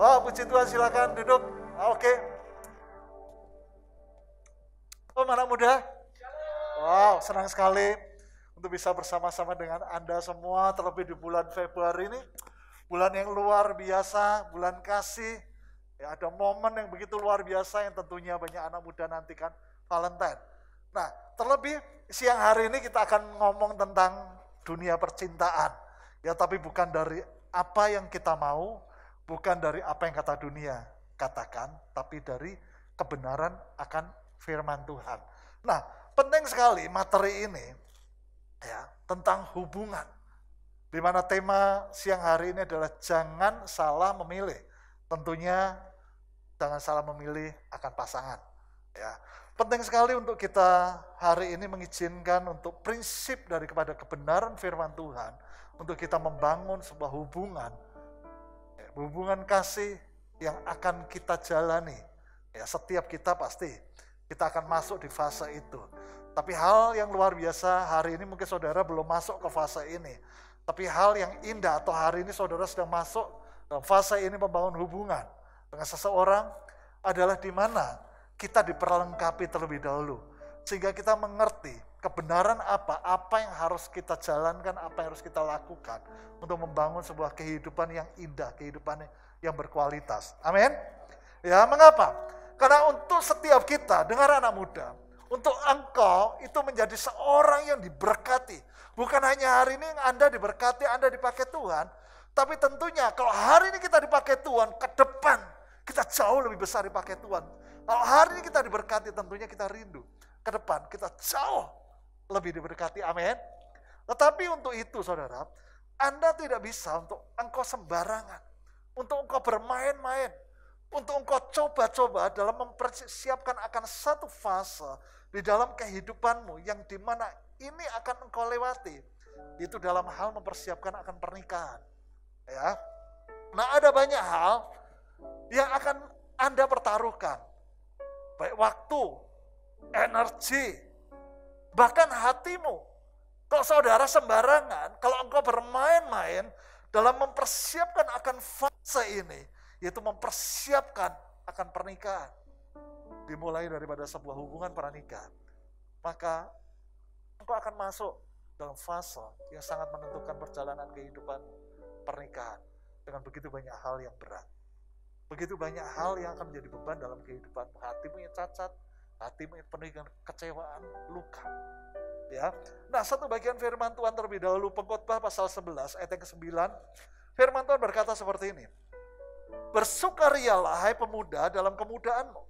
Oh, puji Tuhan silakan duduk. Ah, Oke. Oh, anak muda? Wow, senang sekali untuk bisa bersama-sama dengan Anda semua terlebih di bulan Februari ini. Bulan yang luar biasa, bulan kasih. Ya, ada momen yang begitu luar biasa yang tentunya banyak anak muda nantikan Valentine. Nah, terlebih siang hari ini kita akan ngomong tentang dunia percintaan. Ya, tapi bukan dari apa yang kita mau, bukan dari apa yang kata dunia katakan, tapi dari kebenaran akan firman Tuhan. Nah, penting sekali materi ini ya tentang hubungan. Di mana tema siang hari ini adalah jangan salah memilih. Tentunya jangan salah memilih akan pasangan. Ya, penting sekali untuk kita hari ini mengizinkan untuk prinsip dari kepada kebenaran firman Tuhan untuk kita membangun sebuah hubungan hubungan kasih yang akan kita jalani. Ya, setiap kita pasti kita akan masuk di fase itu. Tapi hal yang luar biasa hari ini mungkin saudara belum masuk ke fase ini. Tapi hal yang indah atau hari ini saudara sedang masuk dalam fase ini membangun hubungan dengan seseorang adalah di mana kita diperlengkapi terlebih dahulu. Sehingga kita mengerti kebenaran apa, apa yang harus kita jalankan, apa yang harus kita lakukan untuk membangun sebuah kehidupan yang indah, kehidupan yang berkualitas. Amin. Ya, mengapa? Karena untuk setiap kita, dengar anak muda, untuk engkau itu menjadi seorang yang diberkati. Bukan hanya hari ini Anda diberkati, Anda dipakai Tuhan, tapi tentunya kalau hari ini kita dipakai Tuhan, ke depan kita jauh lebih besar dipakai Tuhan. Kalau hari ini kita diberkati, tentunya kita rindu. Ke depan kita jauh lebih diberkati, amin. Tetapi untuk itu saudara, Anda tidak bisa untuk engkau sembarangan. Untuk engkau bermain-main. Untuk engkau coba-coba dalam mempersiapkan akan satu fase di dalam kehidupanmu yang di mana ini akan engkau lewati. Itu dalam hal mempersiapkan akan pernikahan. Ya. Nah ada banyak hal yang akan Anda pertaruhkan. Baik waktu, energi, bahkan hatimu. Kalau saudara sembarangan, kalau engkau bermain-main dalam mempersiapkan akan fase ini, yaitu mempersiapkan akan pernikahan. Dimulai daripada sebuah hubungan pernikahan. Maka engkau akan masuk dalam fase yang sangat menentukan perjalanan kehidupan pernikahan. Dengan begitu banyak hal yang berat. Begitu banyak hal yang akan menjadi beban dalam kehidupan Hatimu yang cacat, hatimu penuh dengan kecewaan, luka. Ya. Nah, satu bagian firman Tuhan terlebih dahulu Pengkhotbah pasal 11 ayat yang ke-9. Firman Tuhan berkata seperti ini. Bersukarialah hai pemuda dalam kemudaanmu.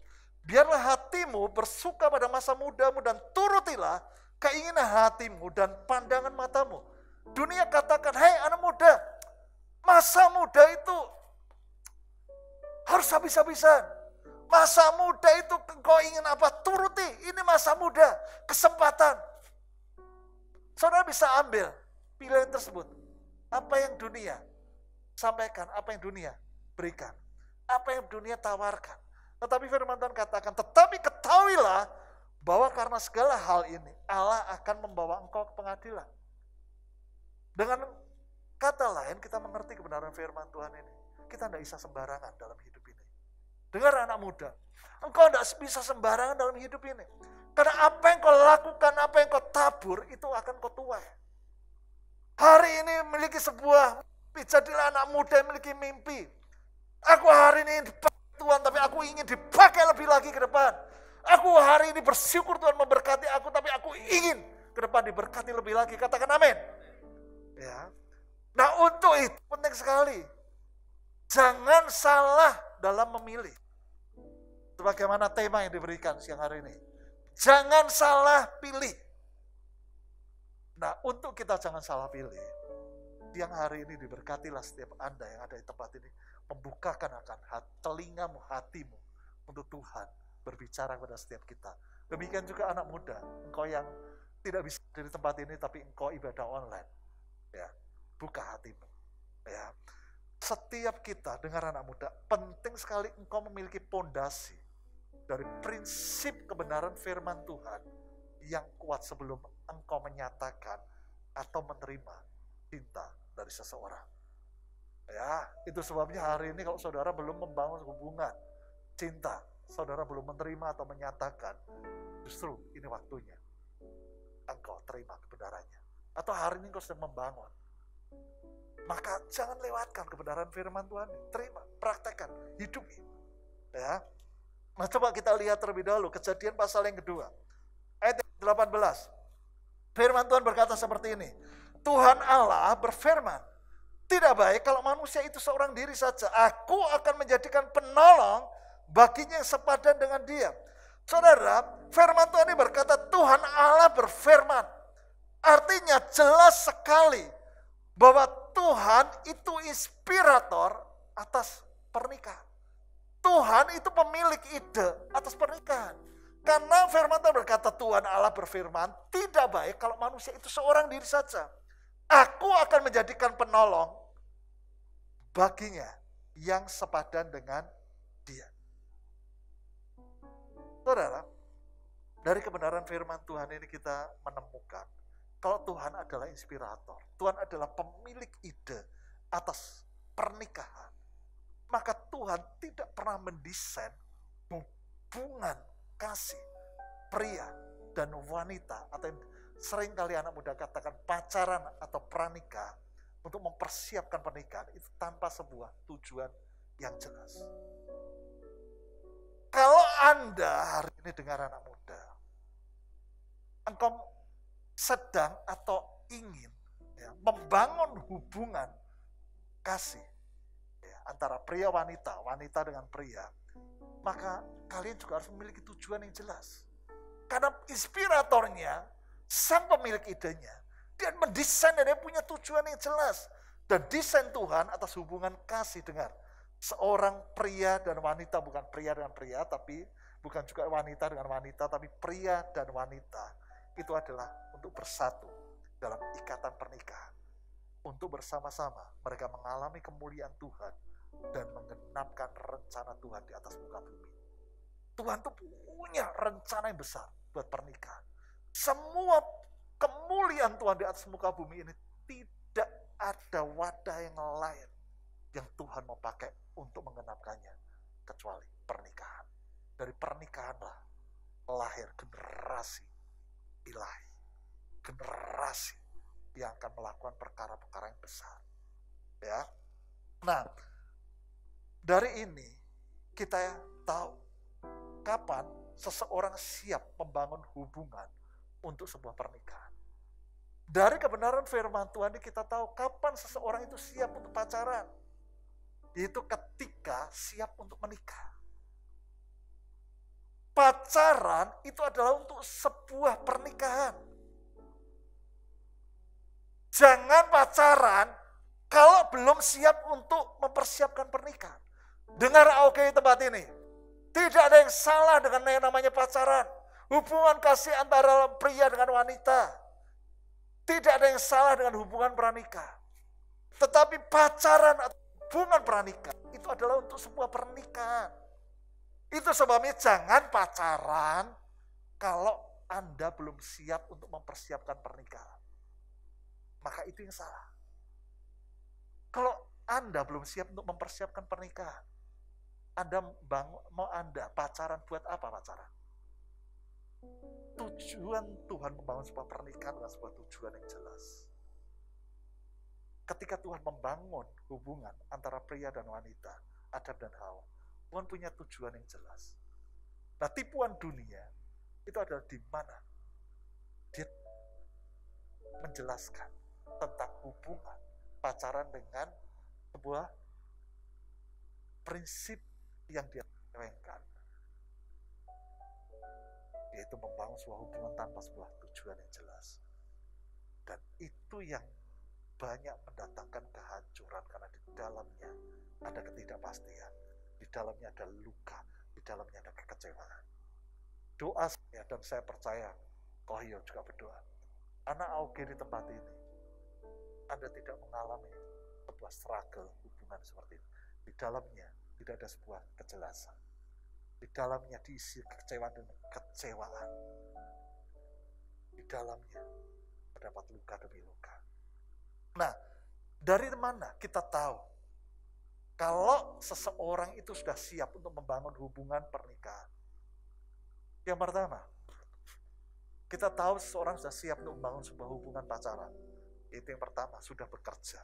Biarlah hatimu bersuka pada masa mudamu dan turutilah keinginan hatimu dan pandangan matamu. Dunia katakan, "Hei anak muda, masa muda itu harus habis-habisan. Masa muda itu kau ingin apa? Turuti. Ini masa muda, kesempatan. Saudara bisa ambil pilihan tersebut. Apa yang dunia sampaikan, apa yang dunia berikan. Apa yang dunia tawarkan. Tetapi firman Tuhan katakan, tetapi ketahuilah bahwa karena segala hal ini Allah akan membawa engkau ke pengadilan. Dengan kata lain kita mengerti kebenaran firman Tuhan ini. Kita tidak bisa sembarangan dalam hidup. Dengar anak muda, engkau tidak bisa sembarangan dalam hidup ini. Karena apa yang kau lakukan, apa yang kau tabur, itu akan kau tuai. Hari ini memiliki sebuah mimpi, jadilah anak muda yang memiliki mimpi. Aku hari ini dipakai Tuhan, tapi aku ingin dipakai lebih lagi ke depan. Aku hari ini bersyukur Tuhan memberkati aku, tapi aku ingin ke depan diberkati lebih lagi. Katakan amin. Ya. Nah untuk itu penting sekali. Jangan salah dalam memilih. Sebagaimana tema yang diberikan siang hari ini. Jangan salah pilih. Nah, untuk kita jangan salah pilih, yang hari ini diberkatilah setiap Anda yang ada di tempat ini, membukakan akan hati, telingamu, hatimu untuk Tuhan berbicara kepada setiap kita. Demikian juga anak muda, engkau yang tidak bisa dari tempat ini tapi engkau ibadah online. Ya, buka hatimu. Ya. Setiap kita dengar anak muda, penting sekali engkau memiliki pondasi dari prinsip kebenaran firman Tuhan yang kuat sebelum engkau menyatakan atau menerima cinta dari seseorang. Ya, itu sebabnya hari ini kalau saudara belum membangun hubungan cinta, saudara belum menerima atau menyatakan, justru ini waktunya engkau terima kebenarannya. Atau hari ini engkau sedang membangun. Maka jangan lewatkan kebenaran firman Tuhan. Terima, praktekkan, hidupi. Ya. Nah coba kita lihat terlebih dahulu kejadian pasal yang kedua. Ayat 18. Firman Tuhan berkata seperti ini. Tuhan Allah berfirman, tidak baik kalau manusia itu seorang diri saja. Aku akan menjadikan penolong baginya yang sepadan dengan dia. Saudara, firman Tuhan ini berkata Tuhan Allah berfirman. Artinya jelas sekali bahwa Tuhan itu inspirator atas pernikahan. Tuhan itu pemilik ide atas pernikahan. Karena firman Tuhan berkata Tuhan Allah berfirman, tidak baik kalau manusia itu seorang diri saja. Aku akan menjadikan penolong baginya yang sepadan dengan dia. Saudara, dari kebenaran firman Tuhan ini kita menemukan kalau Tuhan adalah inspirator, Tuhan adalah pemilik ide atas pernikahan, maka Tuhan tidak pernah mendesain hubungan kasih pria dan wanita atau yang sering kali anak muda katakan pacaran atau pranikah untuk mempersiapkan pernikahan itu tanpa sebuah tujuan yang jelas. Kalau Anda hari ini dengar anak muda, engkau sedang atau ingin ya, membangun hubungan kasih antara pria wanita, wanita dengan pria, maka kalian juga harus memiliki tujuan yang jelas. Karena inspiratornya, sang pemilik idenya, dia mendesain dan dia punya tujuan yang jelas. Dan desain Tuhan atas hubungan kasih dengar. Seorang pria dan wanita, bukan pria dengan pria, tapi bukan juga wanita dengan wanita, tapi pria dan wanita. Itu adalah untuk bersatu dalam ikatan pernikahan. Untuk bersama-sama mereka mengalami kemuliaan Tuhan dan menggenapkan rencana Tuhan di atas muka bumi. Tuhan tuh punya rencana yang besar buat pernikahan. Semua kemuliaan Tuhan di atas muka bumi ini tidak ada wadah yang lain yang Tuhan mau pakai untuk mengenapkannya kecuali pernikahan. Dari pernikahanlah lahir generasi ilahi. Generasi yang akan melakukan perkara-perkara yang besar. Ya. Nah, dari ini kita tahu kapan seseorang siap membangun hubungan untuk sebuah pernikahan. Dari kebenaran firman Tuhan ini kita tahu kapan seseorang itu siap untuk pacaran. Yaitu ketika siap untuk menikah. Pacaran itu adalah untuk sebuah pernikahan. Jangan pacaran kalau belum siap untuk mempersiapkan pernikahan. Dengar oke tempat ini. Tidak ada yang salah dengan yang namanya pacaran. Hubungan kasih antara pria dengan wanita. Tidak ada yang salah dengan hubungan pranikah. Tetapi pacaran atau hubungan pranikah itu adalah untuk sebuah pernikahan. Itu sebabnya jangan pacaran kalau Anda belum siap untuk mempersiapkan pernikahan. Maka itu yang salah. Kalau Anda belum siap untuk mempersiapkan pernikahan, Anda bangun, mau Anda pacaran buat apa pacaran? tujuan Tuhan membangun sebuah pernikahan adalah sebuah tujuan yang jelas. Ketika Tuhan membangun hubungan antara pria dan wanita, Adam dan Hawa, Tuhan punya tujuan yang jelas. Nah, tipuan dunia itu adalah di mana dia menjelaskan tentang hubungan pacaran dengan sebuah prinsip yang dia inginkan yaitu membangun sebuah hubungan tanpa sebuah tujuan yang jelas. Dan itu yang banyak mendatangkan kehancuran karena di dalamnya ada ketidakpastian, di dalamnya ada luka, di dalamnya ada kekecewaan. Doa saya dan saya percaya Kohio juga berdoa. Anak Auge di tempat ini, Anda tidak mengalami sebuah struggle hubungan seperti ini. Di dalamnya tidak ada sebuah kejelasan di dalamnya diisi kekecewaan dan kecewaan. Di dalamnya terdapat luka demi luka. Nah, dari mana kita tahu Kalau seseorang itu sudah siap untuk membangun hubungan pernikahan. Yang pertama, kita tahu seseorang sudah siap untuk membangun sebuah hubungan pacaran. Itu yang pertama, sudah bekerja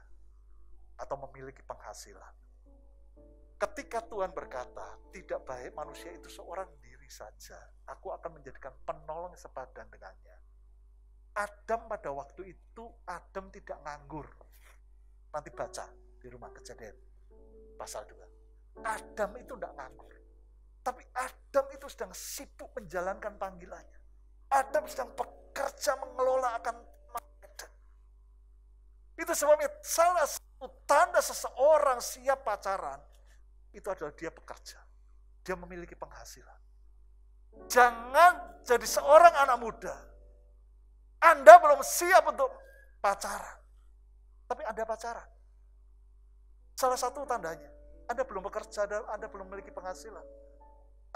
atau memiliki penghasilan. Ketika Tuhan berkata, tidak baik manusia itu seorang diri saja. Aku akan menjadikan penolong sepadan dengannya. Adam pada waktu itu, Adam tidak nganggur. Nanti baca di rumah kejadian pasal 2. Adam itu tidak nganggur. Tapi Adam itu sedang sibuk menjalankan panggilannya. Adam sedang bekerja mengelola akan. Itu sebabnya salah satu tanda seseorang siap pacaran, itu adalah dia bekerja. Dia memiliki penghasilan. Jangan jadi seorang anak muda. Anda belum siap untuk pacaran. Tapi Anda pacaran. Salah satu tandanya, Anda belum bekerja, Anda belum memiliki penghasilan.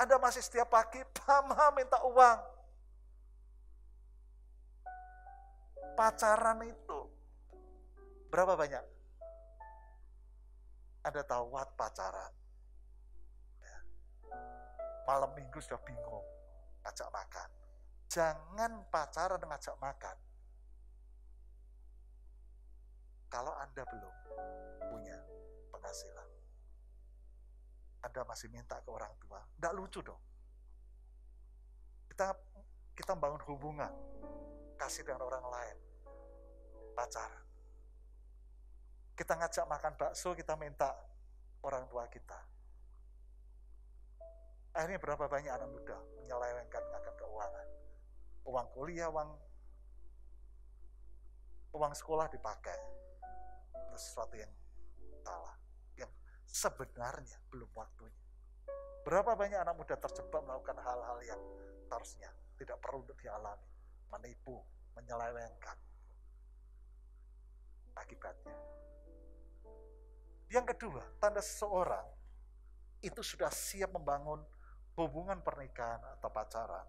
Anda masih setiap pagi, Mama minta uang. Pacaran itu berapa banyak? Anda tahu what pacaran. Malam minggu sudah bingung, ngajak makan. Jangan pacaran ngajak makan. Kalau Anda belum punya penghasilan. Anda masih minta ke orang tua. Tidak lucu dong. Kita kita bangun hubungan, kasih dengan orang lain, pacaran. Kita ngajak makan bakso, kita minta orang tua kita. Akhirnya berapa banyak anak muda menyelewengkan akan keuangan. Uang kuliah, uang uang sekolah dipakai. Sesuatu yang salah sebenarnya belum waktunya. Berapa banyak anak muda terjebak melakukan hal-hal yang harusnya tidak perlu untuk dialami. Menipu, menyelewengkan. Akibatnya. Yang kedua, tanda seseorang itu sudah siap membangun hubungan pernikahan atau pacaran.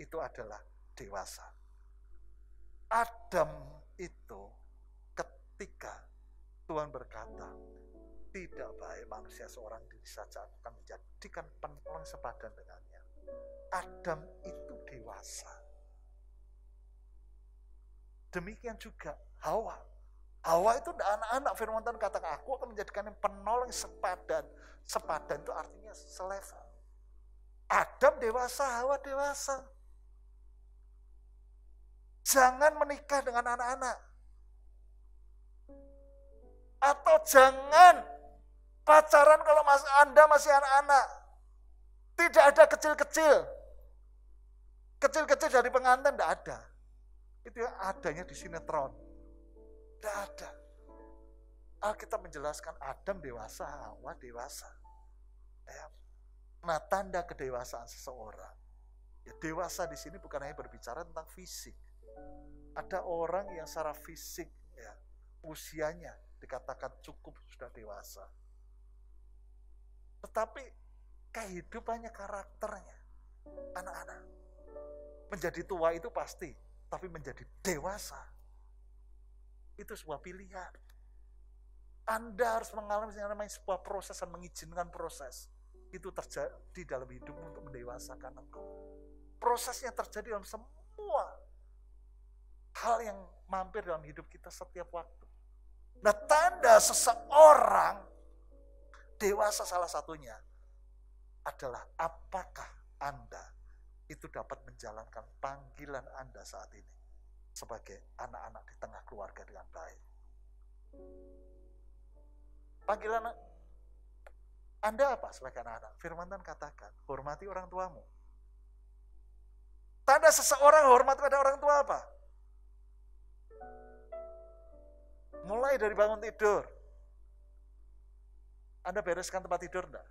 Itu adalah dewasa. Adam itu ketika Tuhan berkata, tidak baik manusia seorang diri saja akan menjadikan penolong sepadan dengannya. Adam itu dewasa. Demikian juga Hawa. Hawa itu anak-anak firman Tuhan katakan, aku akan menjadikan penolong sepadan. Sepadan itu artinya selevel. Adam dewasa, Hawa dewasa. Jangan menikah dengan anak-anak. Atau jangan Pacaran kalau mas, Anda masih anak-anak. Tidak ada kecil-kecil. Kecil-kecil dari pengantin tidak ada. Itu adanya di sinetron. Tidak ada. Alkitab menjelaskan Adam dewasa, Hawa dewasa. Ya. Nah, tanda kedewasaan seseorang. Ya, dewasa di sini bukan hanya berbicara tentang fisik. Ada orang yang secara fisik ya, usianya dikatakan cukup sudah dewasa tetapi kehidupannya, karakternya, anak-anak. Menjadi tua itu pasti, tapi menjadi dewasa. Itu sebuah pilihan. Anda harus mengalami yang namanya sebuah proses dan mengizinkan proses. Itu terjadi dalam hidup untuk mendewasakan engkau. Prosesnya terjadi dalam semua hal yang mampir dalam hidup kita setiap waktu. Nah tanda seseorang dewasa salah satunya adalah apakah Anda itu dapat menjalankan panggilan Anda saat ini sebagai anak-anak di tengah keluarga dengan baik. Panggilan Anda apa sebagai anak-anak? Firman Tuhan katakan, hormati orang tuamu. Tanda seseorang hormat pada orang tua apa? Mulai dari bangun tidur, anda bereskan tempat tidur enggak?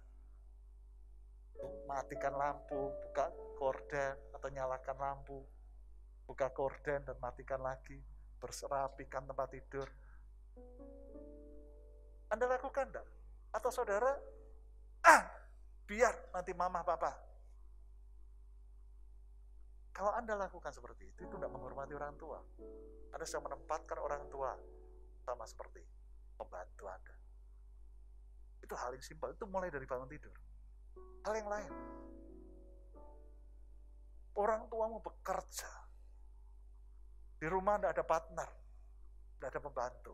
Matikan lampu, buka korden atau nyalakan lampu. Buka korden dan matikan lagi. Berserapikan tempat tidur. Anda lakukan enggak? Atau saudara, ah, biar nanti mama papa. Kalau Anda lakukan seperti itu, itu tidak menghormati orang tua. Anda sedang menempatkan orang tua sama seperti pembantu Anda. Itu hal yang simpel, itu mulai dari bangun tidur. Hal yang lain. Orang tuamu bekerja. Di rumah tidak ada partner, tidak ada pembantu.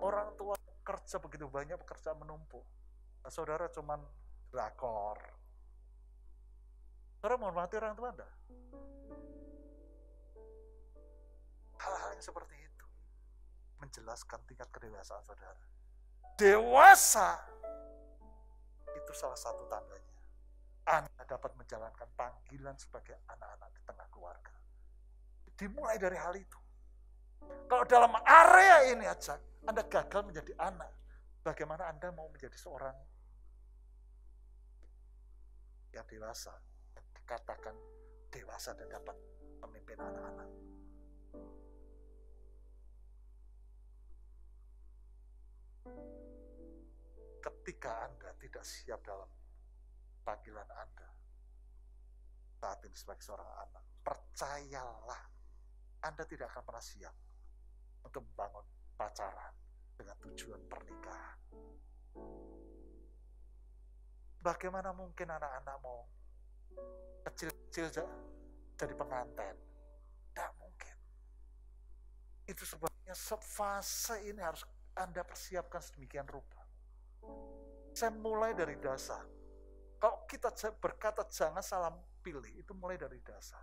Orang tua kerja begitu banyak, pekerjaan menumpuk. Nah, saudara cuman drakor. Saudara menghormati orang tua Anda? Hal-hal yang seperti itu menjelaskan tingkat kedewasaan saudara. Dewasa itu salah satu tandanya. Anda dapat menjalankan panggilan sebagai anak-anak di tengah keluarga. Dimulai dari hal itu. Kalau dalam area ini aja Anda gagal menjadi anak, bagaimana Anda mau menjadi seorang yang dewasa, dikatakan dewasa dan dapat memimpin anak-anak. Ketika Anda tidak siap dalam panggilan Anda saat ini sebagai seorang anak, percayalah Anda tidak akan pernah siap untuk membangun pacaran dengan tujuan pernikahan. Bagaimana mungkin anak-anak mau kecil-kecil jadi pengantin? Tidak mungkin. Itu sebabnya fase ini harus Anda persiapkan sedemikian rupa. Saya mulai dari dasar. Kalau kita berkata jangan salah pilih, itu mulai dari dasar.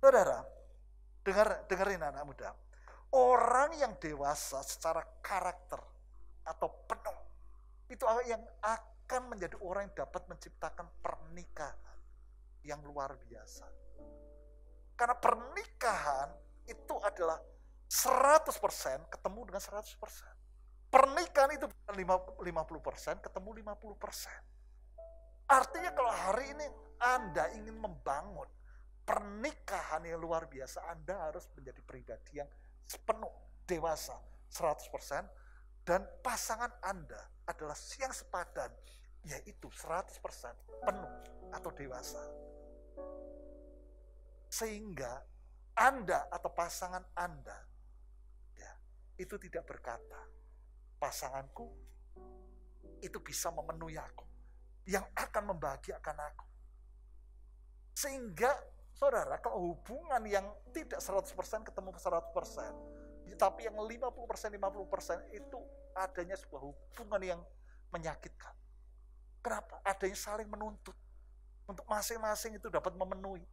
Saudara, dengar, dengerin anak muda. Orang yang dewasa secara karakter atau penuh, itu yang akan menjadi orang yang dapat menciptakan pernikahan yang luar biasa. Karena pernikahan itu adalah 100% ketemu dengan 100%. Pernikahan itu bukan 50% ketemu 50%. Artinya kalau hari ini Anda ingin membangun pernikahan yang luar biasa, Anda harus menjadi pribadi yang sepenuh dewasa 100% dan pasangan Anda adalah yang sepadan yaitu 100% penuh atau dewasa. Sehingga Anda atau pasangan Anda ya, itu tidak berkata, pasanganku itu bisa memenuhi aku yang akan membahagiakan aku. Sehingga saudara, kalau hubungan yang tidak 100% ketemu 100%, tapi yang 50% 50% itu adanya sebuah hubungan yang menyakitkan. Kenapa? Adanya saling menuntut. Untuk masing-masing itu dapat memenuhi.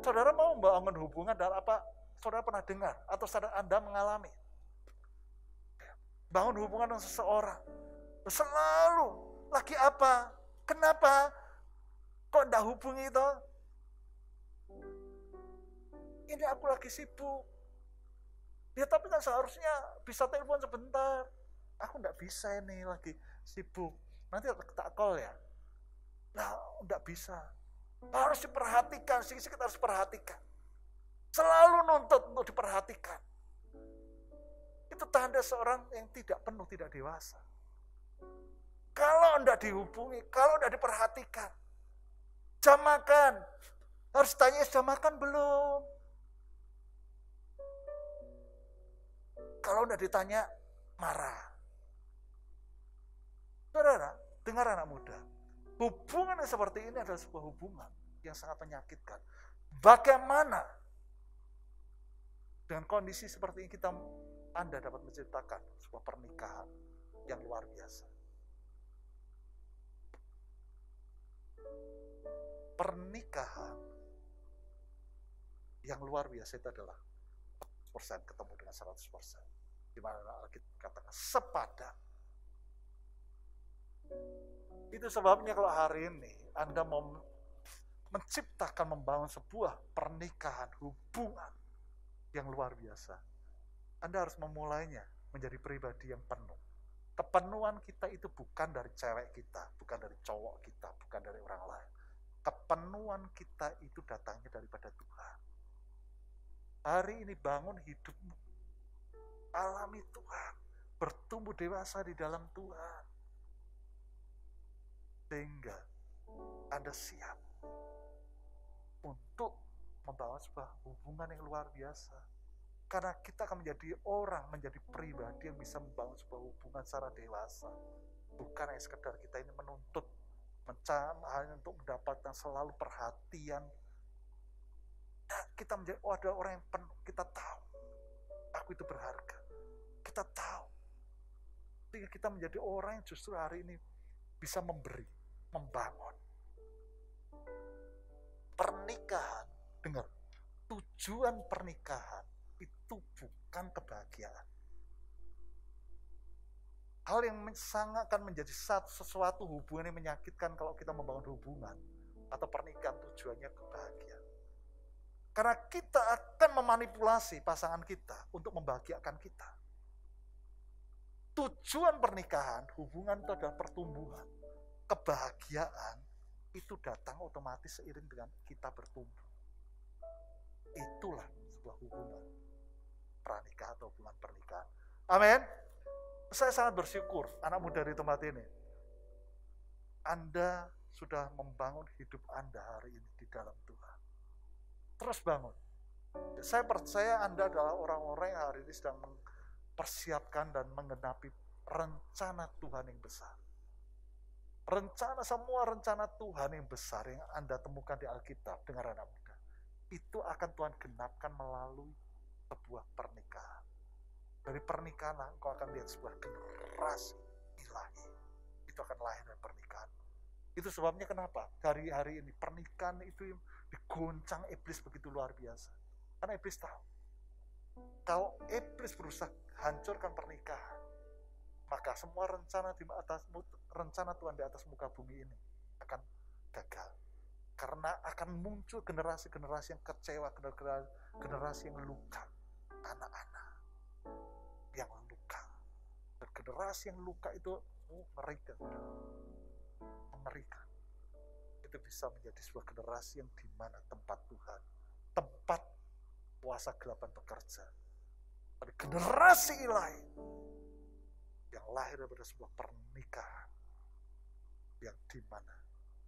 Saudara mau membangun hubungan dalam apa? Saudara pernah dengar atau saudara Anda mengalami? Bangun hubungan dengan seseorang Selalu. Lagi apa? Kenapa? Kok enggak hubungi itu? Ini aku lagi sibuk. Ya tapi kan seharusnya bisa telepon sebentar. Aku enggak bisa ini lagi sibuk. Nanti tak call ya. Nah, enggak bisa. Harus diperhatikan, sedikit-sedikit harus perhatikan. Selalu nuntut untuk diperhatikan. Itu tanda seorang yang tidak penuh, tidak dewasa. Kalau tidak dihubungi, kalau tidak diperhatikan, jam makan, harus tanya jam makan belum. Kalau tidak ditanya, marah. Saudara, dengar anak muda. Hubungan yang seperti ini adalah sebuah hubungan yang sangat menyakitkan. Bagaimana dengan kondisi seperti ini kita Anda dapat menciptakan sebuah pernikahan yang luar biasa. Pernikahan yang luar biasa itu adalah persen ketemu dengan 100 persen. Di mana kita katakan sepadan. Itu sebabnya kalau hari ini Anda mau menciptakan, membangun sebuah pernikahan, hubungan yang luar biasa. Anda harus memulainya menjadi pribadi yang penuh Kepenuhan kita itu bukan dari cewek kita, bukan dari cowok kita, bukan dari orang lain. Kepenuhan kita itu datangnya daripada Tuhan. Hari ini bangun hidupmu. Alami Tuhan. Bertumbuh dewasa di dalam Tuhan. Sehingga Anda siap untuk membawa sebuah hubungan yang luar biasa. Karena kita akan menjadi orang, menjadi pribadi yang bisa membangun sebuah hubungan secara dewasa. Bukan hanya sekedar kita ini menuntut, hanya untuk mendapatkan selalu perhatian. Nah, kita menjadi oh, ada orang yang penuh, kita tahu. Aku itu berharga. Kita tahu. Sehingga kita menjadi orang yang justru hari ini bisa memberi, membangun. Pernikahan, dengar, tujuan pernikahan itu bukan kebahagiaan. Hal yang sangat akan menjadi sesuatu hubungan yang menyakitkan kalau kita membangun hubungan atau pernikahan tujuannya kebahagiaan. Karena kita akan memanipulasi pasangan kita untuk membahagiakan kita. Tujuan pernikahan, hubungan itu adalah pertumbuhan. Kebahagiaan itu datang otomatis seiring dengan kita bertumbuh. Itulah sebuah hubungan pranikah atau hubungan pernikahan. Amin. Saya sangat bersyukur anak muda di tempat ini. Anda sudah membangun hidup Anda hari ini di dalam Tuhan. Terus bangun. Saya percaya Anda adalah orang-orang yang hari ini sedang mempersiapkan dan menggenapi rencana Tuhan yang besar. Rencana semua rencana Tuhan yang besar yang Anda temukan di Alkitab dengan anak muda. Itu akan Tuhan genapkan melalui sebuah pernikahan. Dari pernikahan engkau akan lihat sebuah generasi ilahi. Itu akan lahir dari pernikahan. Itu sebabnya kenapa? Dari hari ini pernikahan itu digoncang iblis begitu luar biasa. Karena iblis tahu. Kalau iblis berusaha hancurkan pernikahan, maka semua rencana di atas rencana Tuhan di atas muka bumi ini akan gagal. Karena akan muncul generasi-generasi yang kecewa, generasi yang luka anak-anak yang luka. Dan generasi yang luka itu oh, mengerikan. Mengerikan. Itu bisa menjadi sebuah generasi yang di mana tempat Tuhan, tempat puasa gelapan bekerja. Ada generasi ilahi yang lahir daripada sebuah pernikahan yang di mana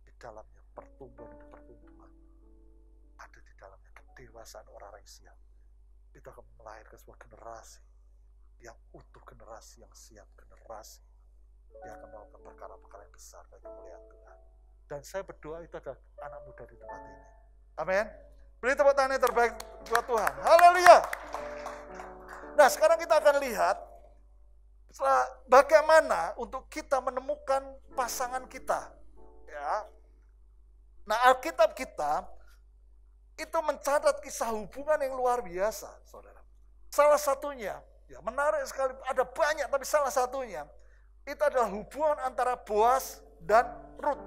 di dalamnya pertumbuhan dan pertumbuhan ada di dalamnya kedewasaan orang yang siap itu akan melahirkan sebuah generasi yang utuh, generasi yang siap, generasi yang akan melakukan perkara-perkara yang besar bagi kemuliaan Tuhan. Dan saya berdoa itu ada anak muda di tempat ini. Amin. Beri tepuk tangan yang terbaik buat Tuhan. Haleluya. Nah sekarang kita akan lihat bagaimana untuk kita menemukan pasangan kita. Ya. Nah Alkitab kita itu mencatat kisah hubungan yang luar biasa, saudara. Salah satunya, ya menarik sekali, ada banyak, tapi salah satunya, itu adalah hubungan antara Boas dan Ruth.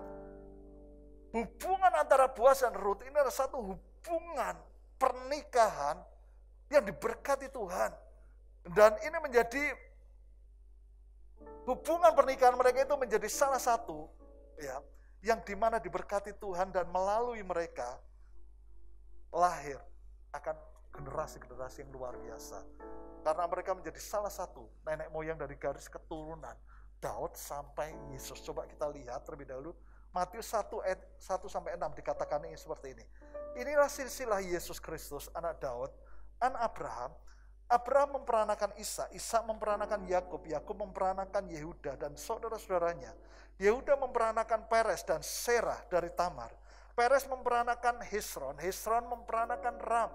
Hubungan antara Boas dan Ruth ini adalah satu hubungan pernikahan yang diberkati Tuhan. Dan ini menjadi hubungan pernikahan mereka itu menjadi salah satu ya yang di mana diberkati Tuhan dan melalui mereka lahir akan generasi-generasi yang luar biasa. Karena mereka menjadi salah satu nenek moyang dari garis keturunan Daud sampai Yesus. Coba kita lihat terlebih dahulu Matius 1 ayat 1 sampai 6 dikatakan ini seperti ini. Inilah silsilah Yesus Kristus anak Daud, anak Abraham. Abraham memperanakan Isa, Isa memperanakan Yakub, Yakub memperanakan Yehuda dan saudara-saudaranya. Yehuda memperanakan Peres dan Serah dari Tamar. Peres memperanakan Hesron, Hesron memperanakan Ram,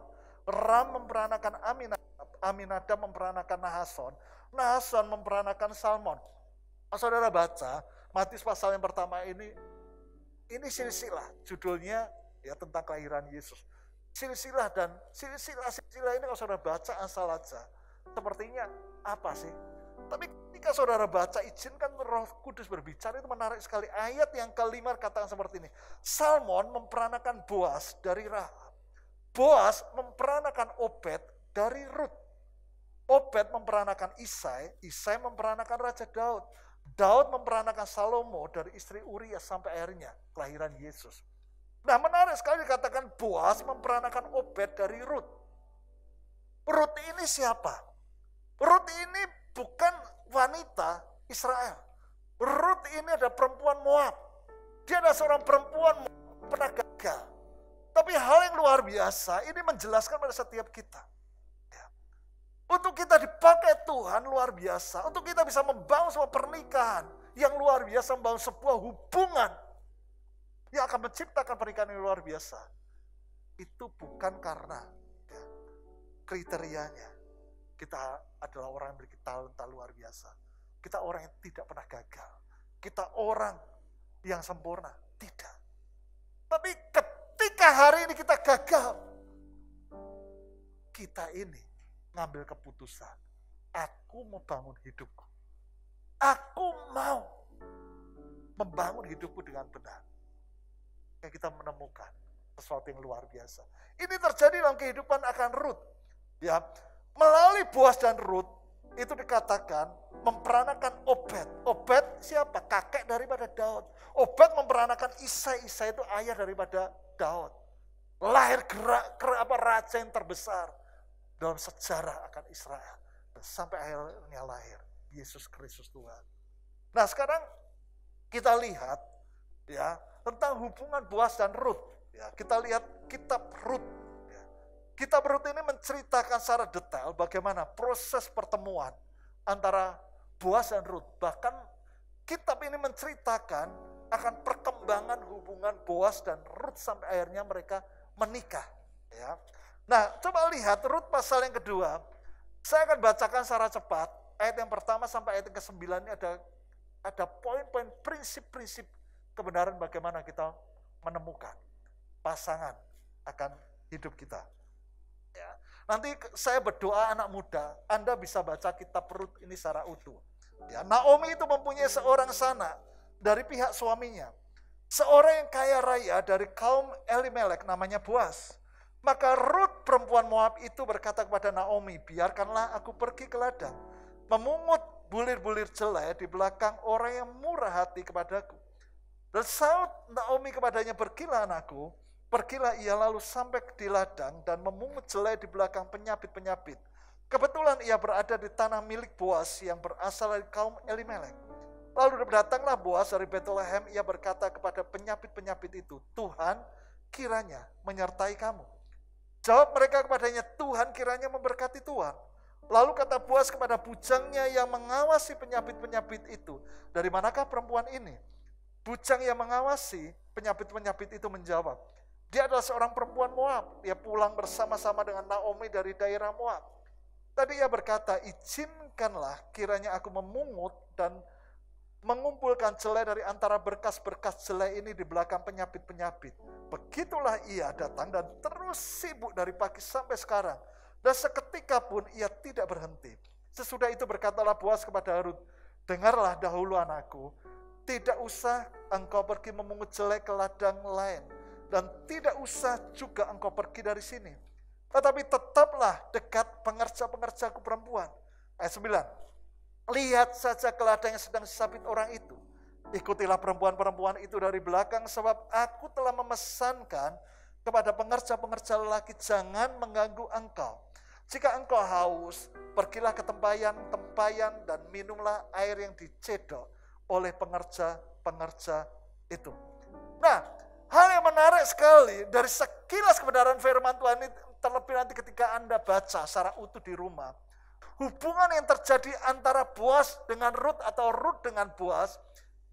Ram memperanakan Aminadab, Aminadab memperanakan Nahason, Nahason memperanakan Salmon. Saudara baca, Matius pasal yang pertama ini, ini silsilah, judulnya ya tentang kelahiran Yesus. Silsilah dan silsilah, silsilah ini kalau saudara baca asal aja, sepertinya apa sih? Tapi ketika saudara baca, izinkan roh kudus berbicara, itu menarik sekali. Ayat yang kelima katakan seperti ini. Salmon memperanakan Boas dari Rahab. Boas memperanakan Obed dari Ruth. Obed memperanakan Isai, Isai memperanakan Raja Daud. Daud memperanakan Salomo dari istri Urias sampai akhirnya kelahiran Yesus. Nah menarik sekali dikatakan Boas memperanakan Obed dari Ruth. Ruth ini siapa? Ruth ini bukan wanita Israel. Ruth ini ada perempuan Moab. Dia adalah seorang perempuan pernah gagal. Tapi hal yang luar biasa ini menjelaskan pada setiap kita. Ya. Untuk kita dipakai Tuhan luar biasa. Untuk kita bisa membangun sebuah pernikahan yang luar biasa. Membangun sebuah hubungan yang akan menciptakan pernikahan yang luar biasa. Itu bukan karena ya, kriterianya. Kita adalah orang yang memiliki talenta luar biasa. Kita orang yang tidak pernah gagal. Kita orang yang sempurna. Tidak. Tapi ketika hari ini kita gagal, kita ini ngambil keputusan. Aku mau bangun hidupku. Aku mau membangun hidupku dengan benar. Kayak kita menemukan sesuatu yang luar biasa. Ini terjadi dalam kehidupan akan Ruth. Ya, melalui Boas dan Ruth itu dikatakan memperanakan Obed. Obed siapa? Kakek daripada Daud. Obed memperanakan Isai. Isai itu ayah daripada Daud. Lahir gerak, gerak apa raja yang terbesar dalam sejarah akan Israel. Sampai akhirnya lahir Yesus Kristus Tuhan. Nah sekarang kita lihat ya tentang hubungan Boas dan Ruth. Ya, kita lihat kitab Ruth. Kitab Ruth ini menceritakan secara detail bagaimana proses pertemuan antara Boas dan Ruth. Bahkan kitab ini menceritakan akan perkembangan hubungan Boas dan Ruth sampai akhirnya mereka menikah. Ya. Nah, coba lihat Rut pasal yang kedua. Saya akan bacakan secara cepat. Ayat yang pertama sampai ayat yang ke-9 ini ada ada poin-poin prinsip-prinsip kebenaran bagaimana kita menemukan pasangan akan hidup kita. Ya. Nanti saya berdoa anak muda, Anda bisa baca kitab Rut ini secara utuh. Ya, Naomi itu mempunyai seorang sana dari pihak suaminya. Seorang yang kaya raya dari kaum Elimelek namanya Boas. Maka Ruth perempuan Moab itu berkata kepada Naomi, biarkanlah aku pergi ke ladang, memungut bulir-bulir jelai di belakang orang yang murah hati kepadaku. Dan saut Naomi kepadanya, pergilah anakku, pergilah ia lalu sampai di ladang dan memungut jelai di belakang penyapit-penyapit. Kebetulan ia berada di tanah milik Boas yang berasal dari kaum Elimelek. Lalu datanglah Boas dari Bethlehem, ia berkata kepada penyapit-penyapit itu, Tuhan kiranya menyertai kamu Jawab mereka kepadanya, Tuhan kiranya memberkati Tuhan. Lalu kata Boas kepada bujangnya yang mengawasi penyapit-penyapit itu, dari manakah perempuan ini? Bujang yang mengawasi penyapit-penyapit itu menjawab, dia adalah seorang perempuan Moab. Dia pulang bersama-sama dengan Naomi dari daerah Moab. Tadi ia berkata, izinkanlah kiranya aku memungut dan mengumpulkan jelai dari antara berkas-berkas jelai ini di belakang penyapit-penyapit. Begitulah ia datang dan terus sibuk dari pagi sampai sekarang. Dan seketika pun ia tidak berhenti. Sesudah itu berkatalah Boas kepada Harut, dengarlah dahulu anakku, tidak usah engkau pergi memungut jelai ke ladang lain. Dan tidak usah juga engkau pergi dari sini. Tetapi tetaplah dekat pengerja-pengerjaku perempuan. Ayat 9. Lihat saja ke ladang yang sedang disabit orang itu. Ikutilah perempuan-perempuan itu dari belakang sebab aku telah memesankan kepada pengerja-pengerja lelaki jangan mengganggu engkau. Jika engkau haus, pergilah ke tempayan-tempayan dan minumlah air yang dicedok oleh pengerja-pengerja itu. Nah, menarik sekali dari sekilas kebenaran firman Tuhan ini terlebih nanti ketika Anda baca secara utuh di rumah hubungan yang terjadi antara Boas dengan Ruth atau Ruth dengan Boas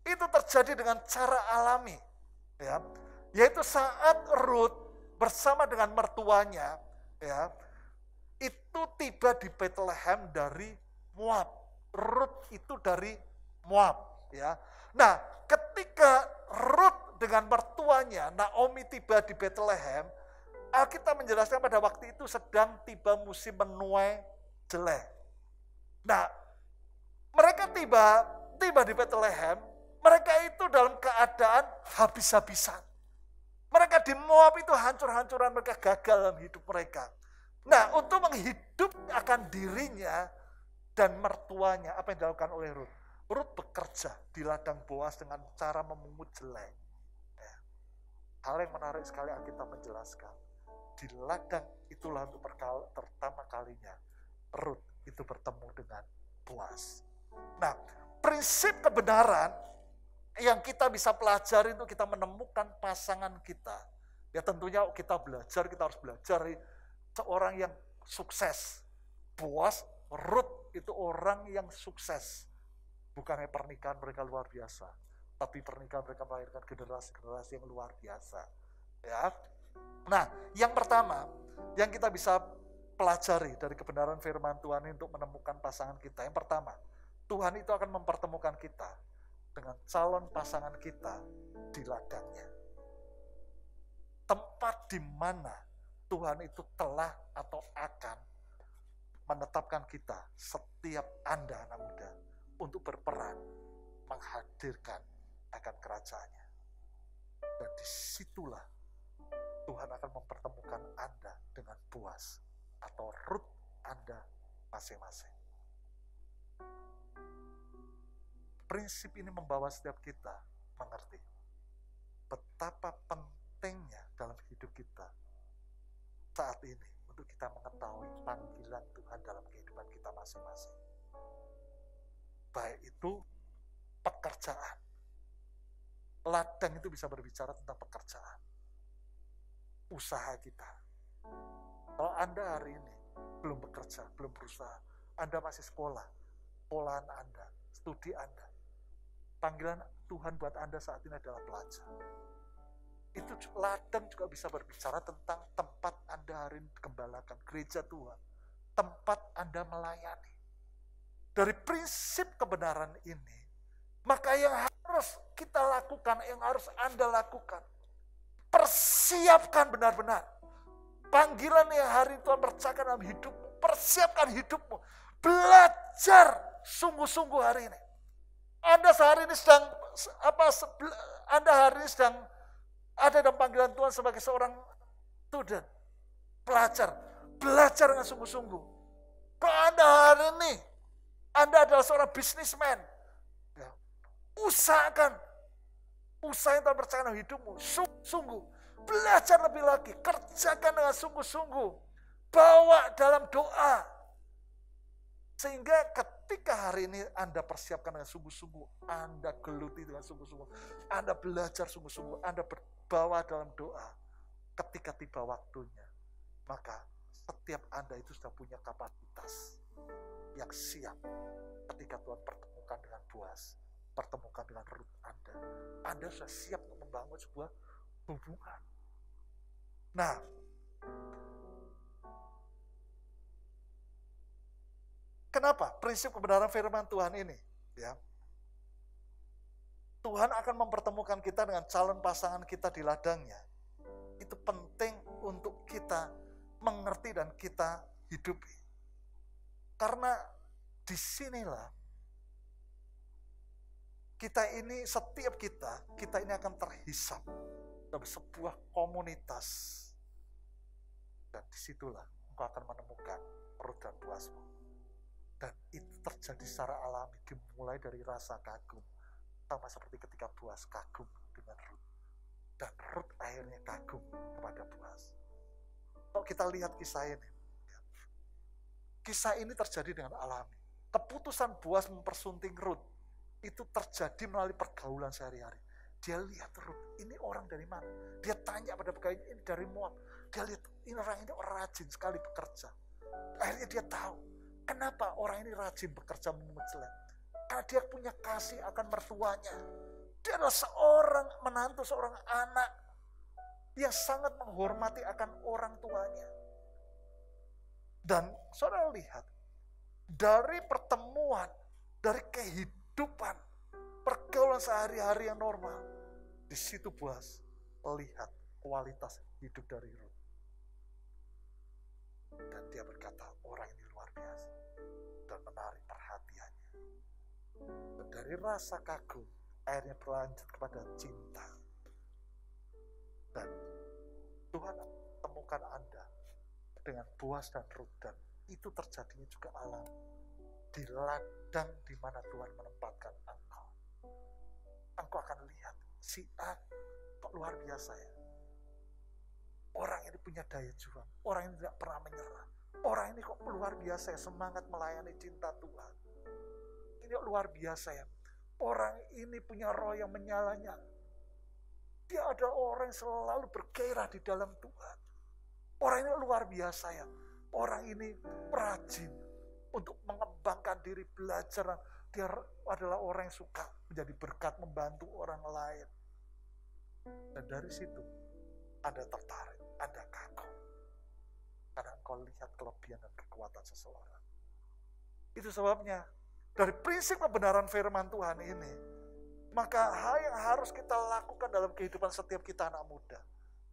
itu terjadi dengan cara alami. Ya. Yaitu saat Ruth bersama dengan mertuanya ya itu tiba di Bethlehem dari Moab. Ruth itu dari Moab ya. Nah, ketika Ruth dengan mertuanya Naomi tiba di Bethlehem, Alkitab menjelaskan pada waktu itu sedang tiba musim menuai jelek. Nah, mereka tiba tiba di Bethlehem, mereka itu dalam keadaan habis-habisan. Mereka di Moab itu hancur-hancuran, mereka gagal dalam hidup mereka. Nah, untuk menghidup akan dirinya dan mertuanya, apa yang dilakukan oleh Ruth? Ruth bekerja di ladang Boas dengan cara memungut jelek. Ya. Hal yang menarik sekali Alkitab menjelaskan. Di ladang itulah untuk pertama kalinya Ruth itu bertemu dengan puas. Nah, prinsip kebenaran yang kita bisa pelajari itu kita menemukan pasangan kita. Ya tentunya kita belajar, kita harus belajar seorang yang sukses. Boas, Ruth itu orang yang sukses. Bukannya pernikahan mereka luar biasa, tapi pernikahan mereka melahirkan generasi-generasi yang luar biasa. Ya. Nah, yang pertama yang kita bisa pelajari dari kebenaran firman Tuhan ini untuk menemukan pasangan kita. Yang pertama, Tuhan itu akan mempertemukan kita dengan calon pasangan kita di ladangnya. Tempat di mana Tuhan itu telah atau akan menetapkan kita, setiap Anda anak muda, untuk berperan menghadirkan akan kerajaannya. Dan di situlah Tuhan akan mempertemukan Anda dengan puas atau root Anda masing-masing. Prinsip ini membawa setiap kita mengerti betapa pentingnya dalam hidup kita saat ini untuk kita mengetahui panggilan Tuhan dalam kehidupan kita masing-masing. Baik itu pekerjaan. Ladang itu bisa berbicara tentang pekerjaan usaha kita. Kalau Anda hari ini belum bekerja, belum berusaha, Anda masih sekolah, sekolahan Anda, studi Anda. Panggilan Tuhan buat Anda saat ini adalah pelajar. Itu ladang juga bisa berbicara tentang tempat Anda hari ini gembalakan, gereja Tuhan. Tempat Anda melayani. Dari prinsip kebenaran ini, maka yang harus kita lakukan, yang harus Anda lakukan, Persiapkan benar-benar. Panggilan yang hari Tuhan percayakan dalam hidupmu. Persiapkan hidupmu. Belajar sungguh-sungguh hari ini. Anda sehari ini sedang apa Anda hari ini sedang ada dalam panggilan Tuhan sebagai seorang student, pelajar, belajar dengan sungguh-sungguh. Kalau Anda hari ini Anda adalah seorang bisnismen, ya, usahakan Usaha yang Tuhan percayakan dalam hidupmu. Sungguh. Belajar lebih lagi. Kerjakan dengan sungguh-sungguh. Bawa dalam doa. Sehingga ketika hari ini Anda persiapkan dengan sungguh-sungguh, Anda geluti dengan sungguh-sungguh, Anda belajar sungguh-sungguh, Anda berbawa dalam doa. Ketika tiba waktunya, maka setiap Anda itu sudah punya kapasitas yang siap ketika Tuhan pertemukan dengan puas pertemukan dengan Ruth Anda. Anda sudah siap untuk membangun sebuah hubungan. Nah, kenapa prinsip kebenaran firman Tuhan ini? Ya, Tuhan akan mempertemukan kita dengan calon pasangan kita di ladangnya. Itu penting untuk kita mengerti dan kita hidupi. Karena di sinilah kita ini, setiap kita, kita ini akan terhisap dalam sebuah komunitas. Dan di situlah engkau akan menemukan perut dan puasmu. Dan itu terjadi secara alami, dimulai dari rasa kagum. Sama seperti ketika puas kagum dengan Ruth. Dan Ruth akhirnya kagum kepada puas. Kalau kita lihat kisah ini, kisah ini terjadi dengan alami. Keputusan Boas mempersunting Ruth itu terjadi melalui pergaulan sehari-hari. Dia lihat Ruth, ini orang dari mana? Dia tanya pada pegawai ini dari Moab. Dia lihat ini orang ini orang rajin sekali bekerja. Akhirnya dia tahu kenapa orang ini rajin bekerja memungut selat. Karena dia punya kasih akan mertuanya. Dia adalah seorang menantu, seorang anak yang sangat menghormati akan orang tuanya. Dan saudara lihat, dari pertemuan, dari kehidupan, pergaulan sehari-hari yang normal. Di situ Boas melihat kualitas hidup dari Ruth. Dan dia berkata, orang ini luar biasa. Dan menarik perhatiannya. Dan dari rasa kagum, akhirnya berlanjut kepada cinta. Dan Tuhan temukan Anda dengan Boas dan Ruth. Dan itu terjadinya juga alam di ladang di mana Tuhan menempatkan engkau. Engkau akan lihat si A kok luar biasa ya. Orang ini punya daya juang, orang ini tidak pernah menyerah. Orang ini kok luar biasa ya, semangat melayani cinta Tuhan. Ini kok luar biasa ya. Orang ini punya roh yang menyala-nyala. Dia adalah orang yang selalu bergairah di dalam Tuhan. Orang ini luar biasa ya. Orang ini rajin, untuk mengembangkan diri, belajar. Dia adalah orang yang suka menjadi berkat, membantu orang lain. Dan dari situ, Anda tertarik, Anda kagum. Karena engkau lihat kelebihan dan kekuatan seseorang. Itu sebabnya, dari prinsip kebenaran firman Tuhan ini, maka hal yang harus kita lakukan dalam kehidupan setiap kita anak muda.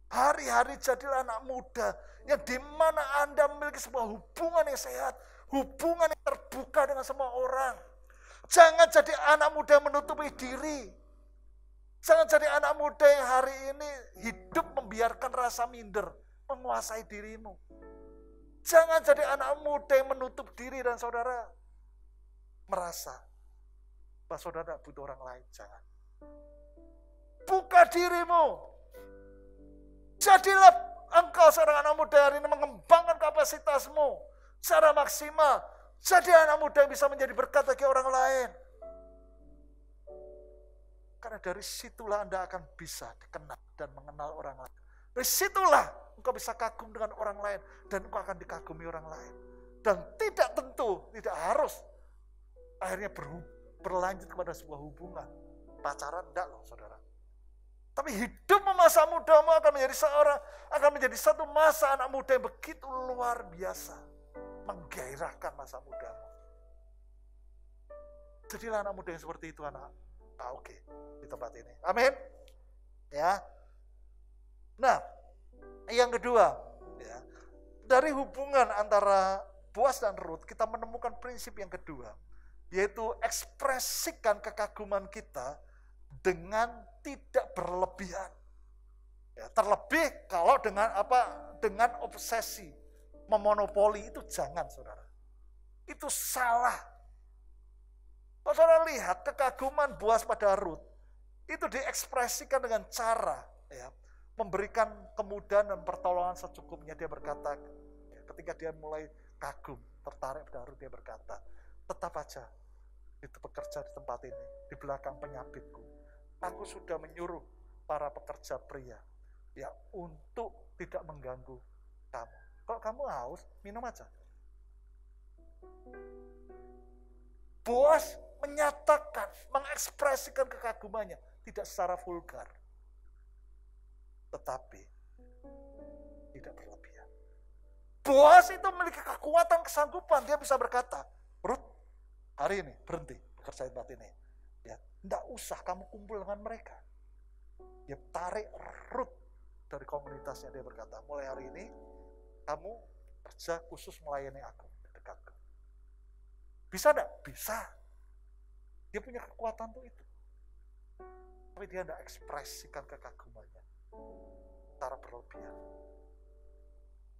Hari-hari jadilah anak muda yang di mana Anda memiliki sebuah hubungan yang sehat, hubungan yang terbuka dengan semua orang. Jangan jadi anak muda yang menutupi diri. Jangan jadi anak muda yang hari ini hidup membiarkan rasa minder menguasai dirimu. Jangan jadi anak muda yang menutup diri dan saudara merasa bahwa saudara butuh orang lain. Jangan. Buka dirimu. Jadilah engkau seorang anak muda hari ini mengembangkan kapasitasmu secara maksimal. Jadi anak muda yang bisa menjadi berkat bagi orang lain. Karena dari situlah Anda akan bisa dikenal dan mengenal orang lain. Dari situlah engkau bisa kagum dengan orang lain dan engkau akan dikagumi orang lain. Dan tidak tentu, tidak harus akhirnya berlanjut kepada sebuah hubungan. Pacaran enggak loh saudara. Tapi hidup masa mudamu akan menjadi seorang, akan menjadi satu masa anak muda yang begitu luar biasa menggairahkan masa mudamu. Jadilah anak muda yang seperti itu anak. Oke, di tempat ini. Amin. Ya. Nah, yang kedua, ya, dari hubungan antara Boas dan Ruth, kita menemukan prinsip yang kedua, yaitu ekspresikan kekaguman kita dengan tidak berlebihan. Ya, terlebih kalau dengan apa? Dengan obsesi memonopoli itu jangan saudara. Itu salah. Kalau saudara lihat kekaguman buas pada Ruth, itu diekspresikan dengan cara ya, memberikan kemudahan dan pertolongan secukupnya. Dia berkata, ya, ketika dia mulai kagum, tertarik pada Ruth, dia berkata, tetap aja itu bekerja di tempat ini, di belakang penyabitku. Aku sudah menyuruh para pekerja pria ya untuk tidak mengganggu kamu. Kalau kamu haus, minum aja. Boas menyatakan, mengekspresikan kekagumannya, tidak secara vulgar. Tetapi, tidak berlebihan. Boas itu memiliki kekuatan, kesanggupan. Dia bisa berkata, Ruth, hari ini berhenti bekerja tempat ini. Tidak usah kamu kumpul dengan mereka. Dia tarik Ruth dari komunitasnya. Dia berkata, mulai hari ini kamu kerja khusus melayani aku dekatku. Bisa enggak? Bisa. Dia punya kekuatan tuh itu. Tapi dia enggak ekspresikan kekagumannya. Secara berlebihan.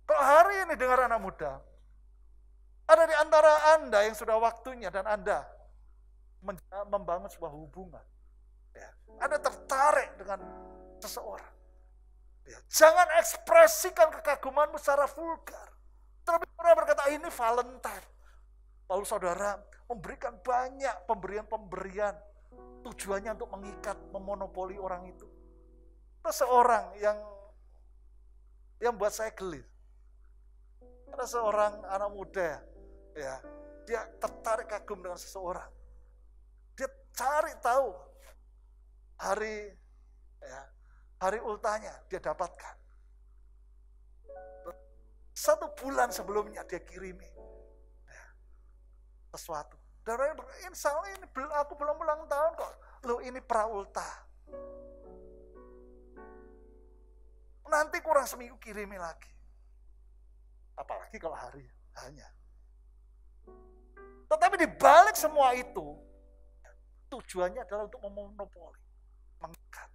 Kalau hari ini dengar anak muda, ada di antara Anda yang sudah waktunya dan Anda membangun sebuah hubungan. Ya. Anda tertarik dengan seseorang. Ya, jangan ekspresikan kekagumanmu secara vulgar. Terlebih saudara berkata, ah, ini Valentine. Lalu saudara memberikan banyak pemberian-pemberian. Tujuannya untuk mengikat, memonopoli orang itu. Ada seorang yang yang buat saya geli. Ada seorang anak muda, ya, dia tertarik kagum dengan seseorang. Cari tahu hari ya, hari ultanya dia dapatkan. Satu bulan sebelumnya dia kirimi ya, sesuatu. Dan orang insya Allah ini aku belum ulang tahun kok. Lo ini pra ulta. Nanti kurang seminggu kirimi lagi. Apalagi kalau hari hanya. Tetapi di balik semua itu, tujuannya adalah untuk memonopoli, mengikat.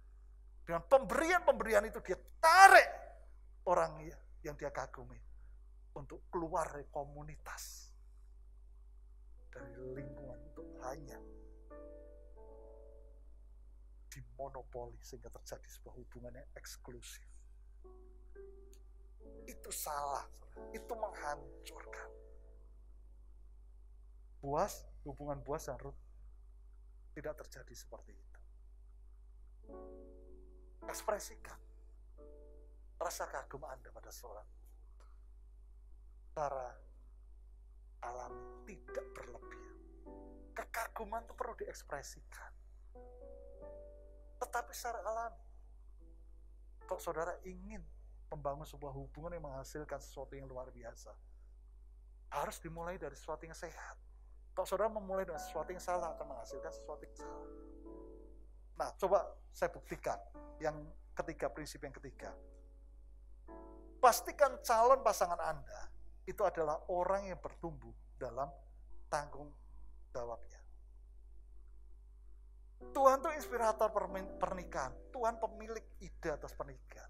Dengan pemberian-pemberian itu dia tarik orang yang dia kagumi untuk keluar dari komunitas. Dari lingkungan untuk hanya dimonopoli sehingga terjadi sebuah hubungan yang eksklusif. Itu salah, itu menghancurkan. Buas, hubungan buas dan Ruth tidak terjadi seperti itu. Ekspresikan rasa kagum Anda pada seorang. Cara alami, tidak berlebihan. Kekaguman itu perlu diekspresikan. Tetapi secara alami. Kalau saudara ingin membangun sebuah hubungan yang menghasilkan sesuatu yang luar biasa, harus dimulai dari sesuatu yang sehat. Kalau saudara memulai dengan sesuatu yang salah, akan menghasilkan sesuatu yang salah. Nah, coba saya buktikan. Yang ketiga, prinsip yang ketiga. Pastikan calon pasangan Anda itu adalah orang yang bertumbuh dalam tanggung jawabnya. Tuhan itu inspirator pernikahan. Tuhan pemilik ide atas pernikahan.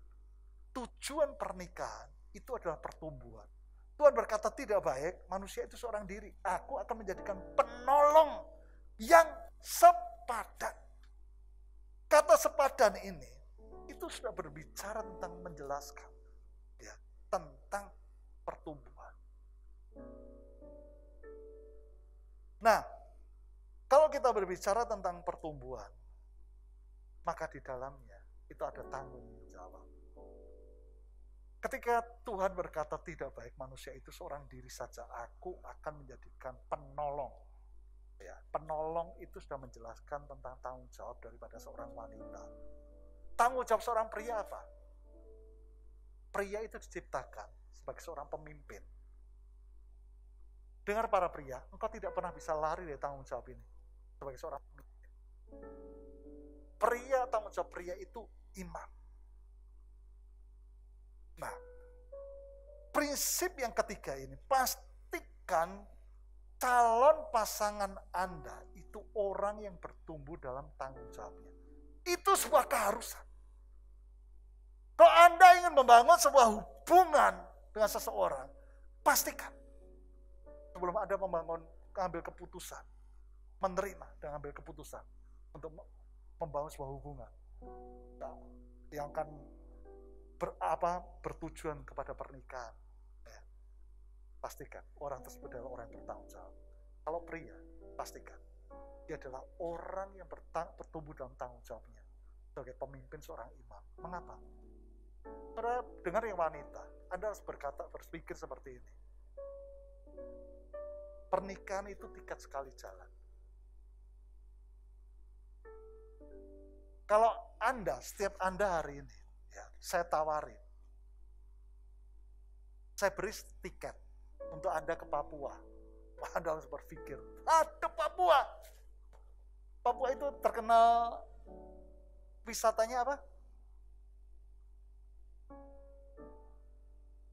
Tujuan pernikahan itu adalah pertumbuhan. Tuhan berkata tidak baik, manusia itu seorang diri. Aku akan menjadikan penolong yang sepadan. Kata sepadan ini, itu sudah berbicara tentang menjelaskan. ya Tentang pertumbuhan. Nah, kalau kita berbicara tentang pertumbuhan, maka di dalamnya itu ada tanggung jawab. Ketika Tuhan berkata tidak baik manusia itu seorang diri saja, aku akan menjadikan penolong. Ya, penolong itu sudah menjelaskan tentang tanggung jawab daripada seorang wanita. Tanggung jawab seorang pria apa? Pria itu diciptakan sebagai seorang pemimpin. Dengar para pria, engkau tidak pernah bisa lari dari tanggung jawab ini sebagai seorang pemimpin. Pria tanggung jawab pria itu imam Nah, prinsip yang ketiga ini, pastikan calon pasangan Anda itu orang yang bertumbuh dalam tanggung jawabnya. Itu sebuah keharusan. Kalau Anda ingin membangun sebuah hubungan dengan seseorang, pastikan sebelum Anda membangun, mengambil keputusan, menerima dan ambil keputusan untuk membangun sebuah hubungan yang akan ber, apa, bertujuan kepada pernikahan. Ya. Pastikan orang tersebut adalah orang yang bertanggung jawab. Kalau pria, pastikan dia adalah orang yang bertang, bertumbuh dalam tanggung jawabnya sebagai pemimpin seorang imam. Mengapa? Karena dengar yang wanita, Anda harus berkata, berpikir seperti ini. Pernikahan itu tiket sekali jalan. Kalau Anda, setiap Anda hari ini, saya tawarin. Saya beri tiket untuk Anda ke Papua. Anda harus berpikir, ada Papua. Papua itu terkenal wisatanya apa?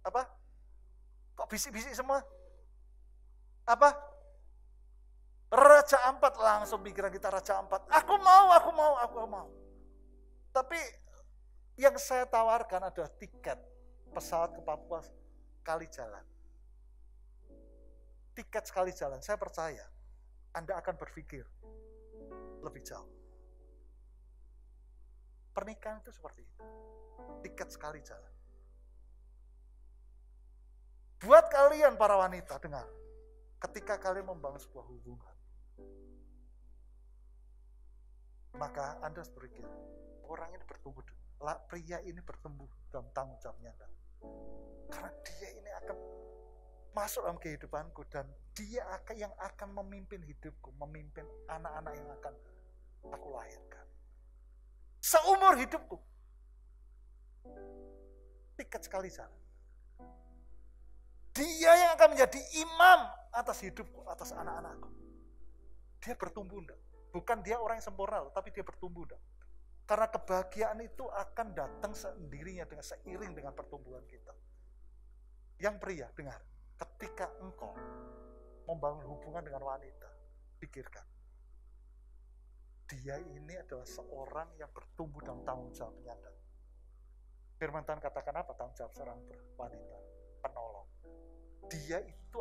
Apa? Kok bisik-bisik semua? Apa? Raja Ampat langsung pikiran kita Raja Ampat. Aku mau, aku mau, aku mau. Tapi yang saya tawarkan adalah tiket pesawat ke Papua kali jalan. Tiket sekali jalan, saya percaya Anda akan berpikir lebih jauh. Pernikahan itu seperti itu. Tiket sekali jalan. Buat kalian para wanita, dengar. Ketika kalian membangun sebuah hubungan, maka Anda harus berpikir, orang ini bertumbuh pria ini bertumbuh dalam tanggung jawabnya. Karena dia ini akan masuk dalam kehidupanku dan dia akan yang akan memimpin hidupku, memimpin anak-anak yang akan aku lahirkan. Seumur hidupku. Tiket sekali jalan. Dia yang akan menjadi imam atas hidupku, atas anak-anakku. Dia bertumbuh enggak? Bukan dia orang yang sempurna, tapi dia bertumbuh enggak? Karena kebahagiaan itu akan datang sendirinya dengan seiring dengan pertumbuhan kita. Yang pria, dengar, ketika engkau membangun hubungan dengan wanita, pikirkan. Dia ini adalah seorang yang bertumbuh dalam tanggung jawab nyata. Firman Tuhan katakan apa tanggung jawab seorang wanita? Penolong. Dia itu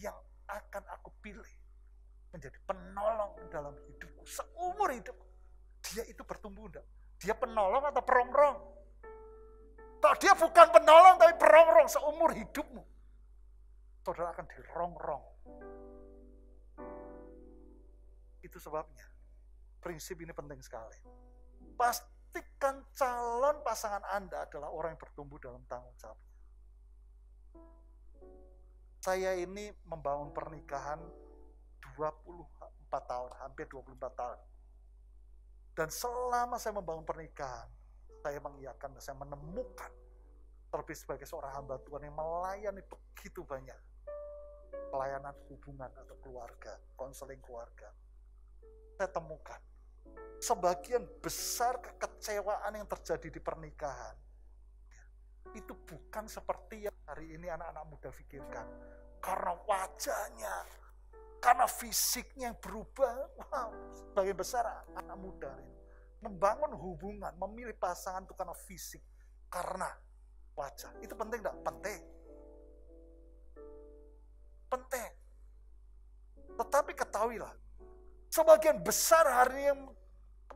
yang akan aku pilih menjadi penolong dalam hidupku seumur hidupku dia itu bertumbuh enggak? Dia penolong atau perongrong? Kalau dia bukan penolong tapi perongrong seumur hidupmu, saudara akan dirongrong. Itu sebabnya prinsip ini penting sekali. Pastikan calon pasangan Anda adalah orang yang bertumbuh dalam tanggung jawabnya. saya ini membangun pernikahan 24 tahun, hampir 24 tahun. Dan selama saya membangun pernikahan, saya mengiyakan dan saya menemukan terlebih sebagai seorang hamba Tuhan yang melayani begitu banyak pelayanan hubungan atau keluarga, konseling keluarga. Saya temukan sebagian besar kekecewaan yang terjadi di pernikahan itu bukan seperti yang hari ini anak-anak muda pikirkan. Karena wajahnya, karena fisiknya yang berubah, wow, sebagian besar anak muda ini membangun hubungan, memilih pasangan itu karena fisik, karena wajah. Itu penting tidak? Penting. Penting. Tetapi ketahuilah, sebagian besar hari yang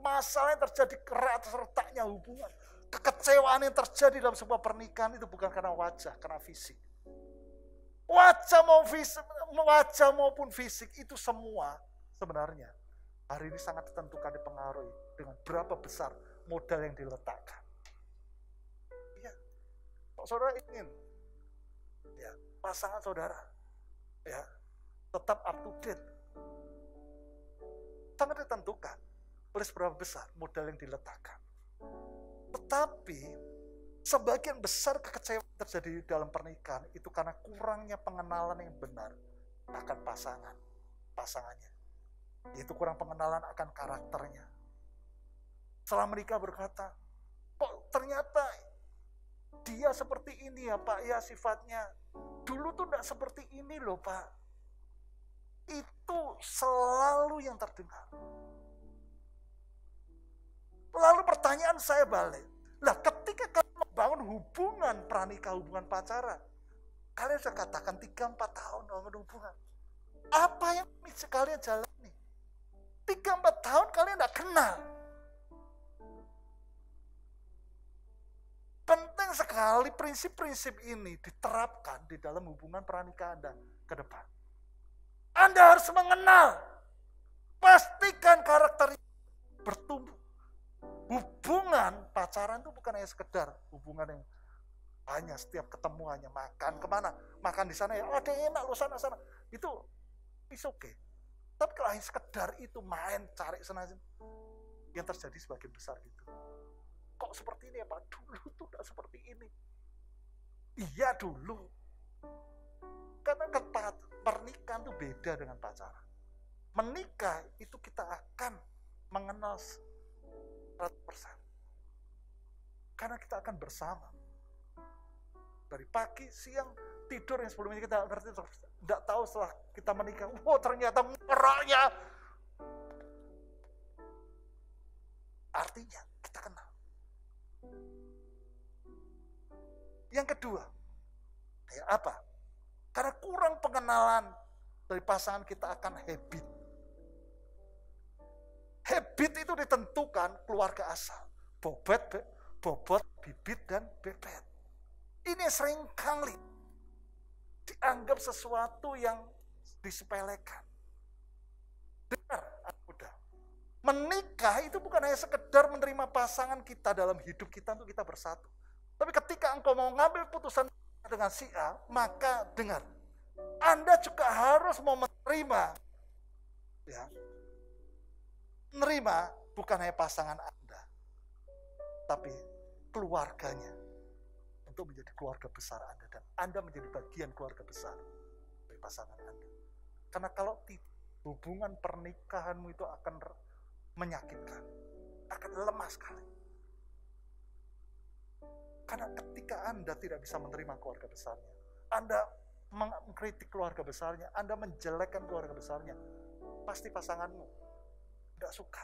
masalah yang terjadi kerat sertaknya hubungan. Kekecewaan yang terjadi dalam sebuah pernikahan itu bukan karena wajah, karena fisik. Wajah mau fisik, wajah maupun fisik itu semua sebenarnya hari ini sangat ditentukan dipengaruhi dengan berapa besar modal yang diletakkan. Ya, kalau saudara ingin ya pasangan saudara ya tetap up to date, sangat ditentukan oleh seberapa besar modal yang diletakkan. Tetapi sebagian besar kekecewaan terjadi di dalam pernikahan itu karena kurangnya pengenalan yang benar akan pasangan, pasangannya. Itu kurang pengenalan akan karakternya. Setelah menikah berkata, kok ternyata dia seperti ini ya Pak, ya sifatnya. Dulu tuh tidak seperti ini loh Pak. Itu selalu yang terdengar. Lalu pertanyaan saya balik. Lah ketika membangun hubungan pranikah, hubungan pacaran. Kalian sudah katakan 3-4 tahun membangun hubungan. Apa yang kalian jalani? 3-4 tahun kalian tidak kenal. Penting sekali prinsip-prinsip ini diterapkan di dalam hubungan pernikahan Anda ke depan. Anda harus mengenal. Pastikan karakter bertumbuh hubungan pacaran itu bukan hanya sekedar hubungan yang hanya setiap ketemu hanya makan ke mana makan di sana ya oh, ada enak lo sana sana. Itu is okay. tapi kalau hanya sekedar itu main cari sana yang terjadi sebagian besar itu kok seperti ini ya pak? Dulu tuh tidak seperti ini. Iya dulu. Karena pernikahan itu beda dengan pacaran. Menikah itu kita akan mengenal 100%. Karena kita akan bersama. Dari pagi, siang, tidur yang sebelumnya kita ngerti, tidak tahu setelah kita menikah, oh ternyata meraknya. Artinya kita kenal. Yang kedua, ya apa? Karena kurang pengenalan dari pasangan kita akan habit Habit itu ditentukan keluarga asal. Bobot, bobot, bibit, dan bebet. Ini sering kali dianggap sesuatu yang disepelekan. Dengar, udah. Menikah itu bukan hanya sekedar menerima pasangan kita dalam hidup kita untuk kita bersatu. Tapi ketika engkau mau ngambil putusan dengan si A, maka dengar, Anda juga harus mau menerima ya, menerima bukan hanya pasangan Anda, tapi keluarganya untuk menjadi keluarga besar Anda dan Anda menjadi bagian keluarga besar dari pasangan Anda. Karena kalau hubungan pernikahanmu itu akan menyakitkan, akan lemah sekali. Karena ketika Anda tidak bisa menerima keluarga besarnya, Anda mengkritik keluarga besarnya, Anda menjelekkan keluarga besarnya, pasti pasanganmu tidak suka,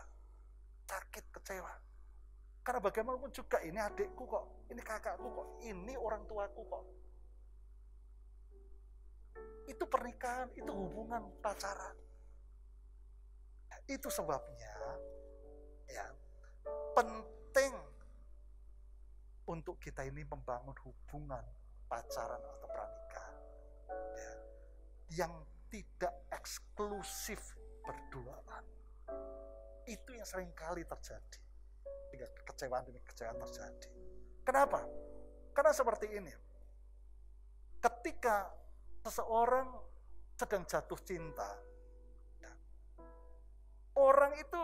sakit, kecewa. Karena bagaimanapun juga ini adikku kok, ini kakakku kok, ini orang tuaku kok. Itu pernikahan, itu hubungan pacaran. Itu sebabnya ya penting untuk kita ini membangun hubungan pacaran atau pernikahan ya, yang tidak eksklusif berduaan itu yang sering kali terjadi. Hingga kekecewaan demi kekecewaan terjadi. Kenapa? Karena seperti ini. Ketika seseorang sedang jatuh cinta, ya, orang itu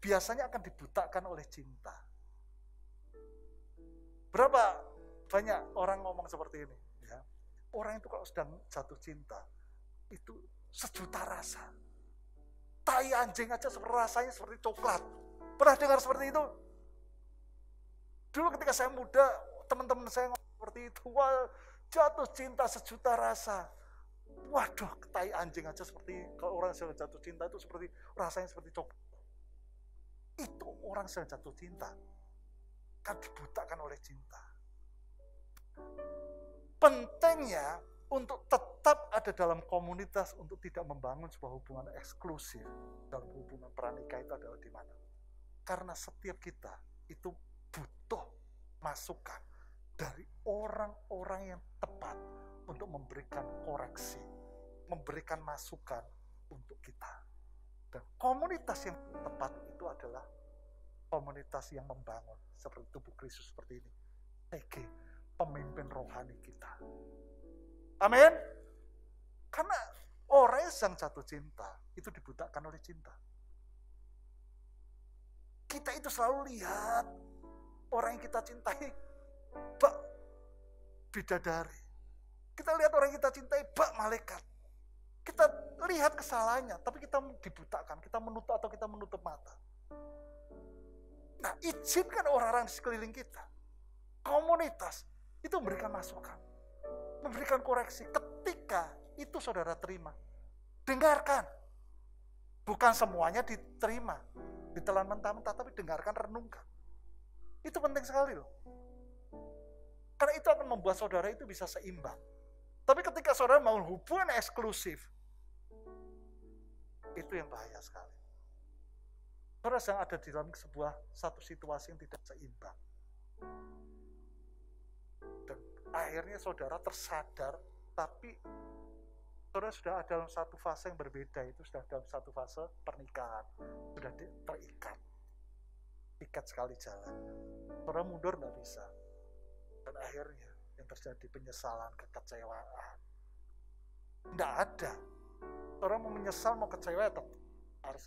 biasanya akan dibutakan oleh cinta. Berapa banyak orang ngomong seperti ini? Ya. Orang itu kalau sedang jatuh cinta, itu sejuta rasa. Tai anjing aja rasanya seperti coklat. Pernah dengar seperti itu? Dulu ketika saya muda, teman-teman saya seperti itu. Wah, jatuh cinta sejuta rasa. Waduh, tai anjing aja seperti kalau orang sedang jatuh cinta itu seperti rasanya seperti coklat. Itu orang sedang jatuh cinta. Kan dibutakan oleh cinta. Pentingnya untuk tetap ada dalam komunitas untuk tidak membangun sebuah hubungan eksklusif dalam hubungan pernikah itu adalah di mana? Karena setiap kita itu butuh masukan dari orang-orang yang tepat untuk memberikan koreksi, memberikan masukan untuk kita. Dan komunitas yang tepat itu adalah komunitas yang membangun seperti tubuh Kristus seperti ini. TG, pemimpin rohani kita. Amin. Karena orang yang jatuh cinta itu dibutakan oleh cinta. Kita itu selalu lihat orang yang kita cintai, bak bidadari. Kita lihat orang yang kita cintai, bak malaikat. Kita lihat kesalahannya, tapi kita dibutakan, kita menutup atau kita menutup mata. Nah, izinkan orang-orang di sekeliling kita, komunitas, itu memberikan masukan, memberikan koreksi. Ketika itu saudara terima, dengarkan. Bukan semuanya diterima, ditelan mentah-mentah, tapi dengarkan, renungkan. Itu penting sekali loh. Karena itu akan membuat saudara itu bisa seimbang. Tapi ketika saudara mau hubungan eksklusif, itu yang bahaya sekali. Saudara sedang ada di dalam sebuah satu situasi yang tidak seimbang. Dan akhirnya saudara tersadar, tapi saudara sudah ada dalam satu fase yang berbeda, itu sudah dalam satu fase pernikahan. Sudah terikat. Ikat sekali jalan. Saudara mundur nggak bisa. Dan akhirnya yang terjadi penyesalan, kekecewaan. Tidak ada. Orang mau menyesal, mau kecewa, tetap harus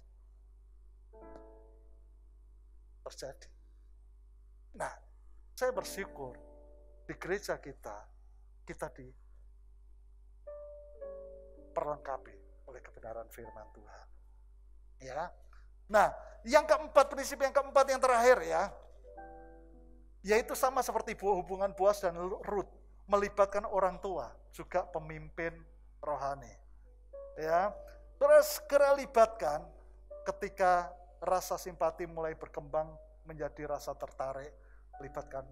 terjadi. Nah, saya bersyukur di gereja kita, kita di perlengkapi oleh kebenaran firman Tuhan. Ya. Nah, yang keempat prinsip yang keempat yang terakhir ya, yaitu sama seperti hubungan Boas dan Ruth, melibatkan orang tua, juga pemimpin rohani. Ya, terus segera libatkan ketika rasa simpati mulai berkembang menjadi rasa tertarik, libatkan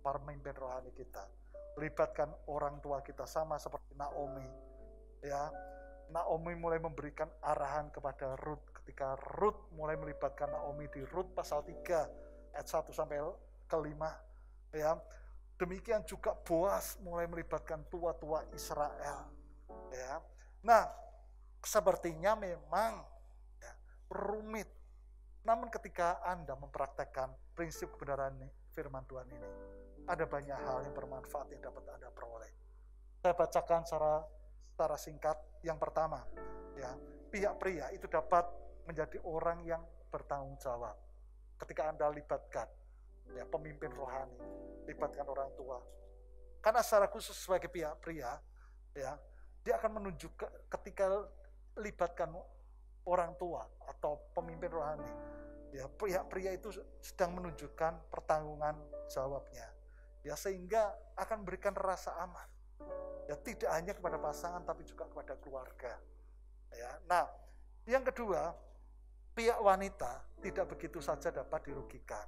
para pemimpin rohani kita. Libatkan orang tua kita sama seperti Naomi. Ya, Naomi mulai memberikan arahan kepada Ruth ketika Ruth mulai melibatkan Naomi di Ruth pasal 3 ayat 1 sampai ke 5 ya. Demikian juga Boas mulai melibatkan tua-tua Israel ya. Nah, sepertinya memang ya, rumit namun ketika Anda mempraktekkan prinsip kebenaran firman Tuhan ini, ada banyak hal yang bermanfaat yang dapat Anda peroleh. Saya bacakan secara secara singkat. Yang pertama, ya, pihak pria itu dapat menjadi orang yang bertanggung jawab. Ketika Anda libatkan ya pemimpin rohani, libatkan orang tua. Karena secara khusus sebagai pihak pria, ya, dia akan menunjukkan ketika libatkan orang tua atau pemimpin rohani, ya pria-pria itu sedang menunjukkan pertanggungan jawabnya. Ya sehingga akan berikan rasa aman. Ya tidak hanya kepada pasangan tapi juga kepada keluarga. Ya. Nah, yang kedua, pihak wanita tidak begitu saja dapat dirugikan.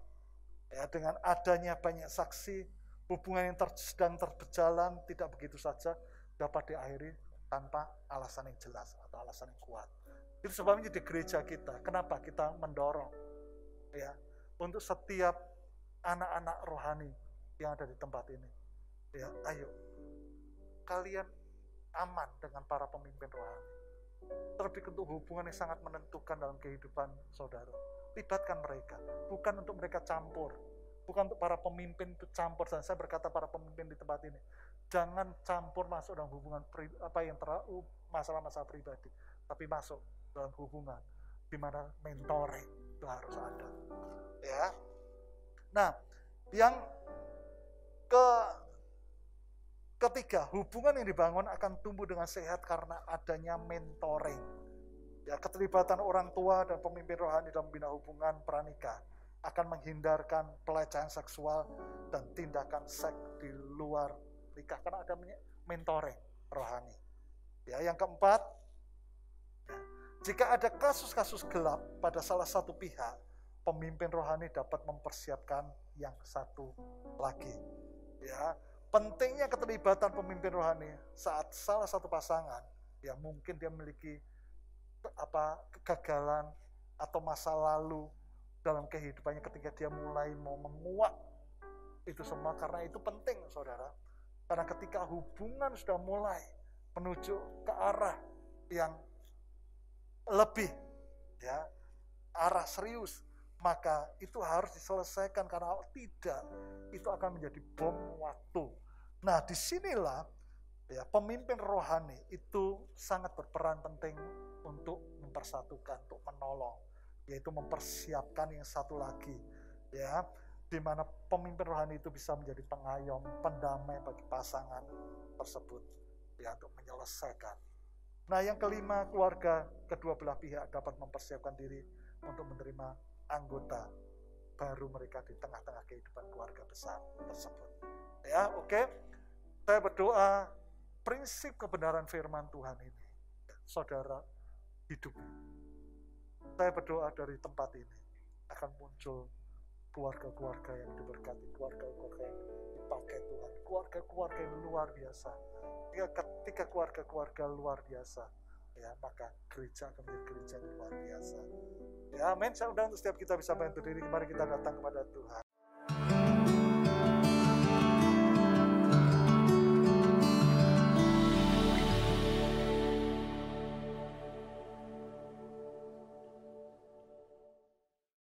Ya, dengan adanya banyak saksi, hubungan yang ter, sedang terberjalan tidak begitu saja dapat diakhiri tanpa alasan yang jelas atau alasan yang kuat. Itu sebabnya di gereja kita, kenapa kita mendorong ya untuk setiap anak-anak rohani yang ada di tempat ini. Ya, ayo. Kalian aman dengan para pemimpin rohani. Terlebih untuk hubungan yang sangat menentukan dalam kehidupan saudara. Libatkan mereka, bukan untuk mereka campur, bukan untuk para pemimpin itu campur. Dan saya berkata para pemimpin di tempat ini. Jangan campur masuk dalam hubungan pri, apa yang terlalu masalah-masalah pribadi. Tapi masuk dalam hubungan di mana mentoring itu harus ada. Ya. Nah yang ke ketiga hubungan yang dibangun akan tumbuh dengan sehat karena adanya mentoring ya keterlibatan orang tua dan pemimpin rohani dalam bina hubungan pranikah akan menghindarkan pelecehan seksual dan tindakan seks di luar nikah karena ada mentoring rohani. Ya, yang keempat, jika ada kasus-kasus gelap pada salah satu pihak, pemimpin rohani dapat mempersiapkan yang satu lagi. Ya, pentingnya keterlibatan pemimpin rohani saat salah satu pasangan ya mungkin dia memiliki apa kegagalan atau masa lalu dalam kehidupannya ketika dia mulai mau menguak itu semua karena itu penting saudara. Karena ketika hubungan sudah mulai menuju ke arah yang lebih ya arah serius maka itu harus diselesaikan karena tidak itu akan menjadi bom waktu. Nah di sinilah ya pemimpin rohani itu sangat berperan penting untuk mempersatukan, untuk menolong yaitu mempersiapkan yang satu lagi ya di mana pemimpin rohani itu bisa menjadi pengayom, pendamai bagi pasangan tersebut ya untuk menyelesaikan. Nah, yang kelima, keluarga kedua belah pihak dapat mempersiapkan diri untuk menerima anggota baru mereka di tengah-tengah kehidupan keluarga besar tersebut. Ya, oke. Okay. Saya berdoa prinsip kebenaran firman Tuhan ini saudara hidup saya berdoa dari tempat ini akan muncul keluarga-keluarga yang diberkati, keluarga-keluarga yang dipakai Tuhan, keluarga-keluarga yang luar biasa. Ya, ketika keluarga-keluarga luar biasa, ya maka gereja akan menjadi gereja yang luar biasa. Ya, amin. Saya undang untuk setiap kita bisa bantu diri. Mari kita datang kepada Tuhan.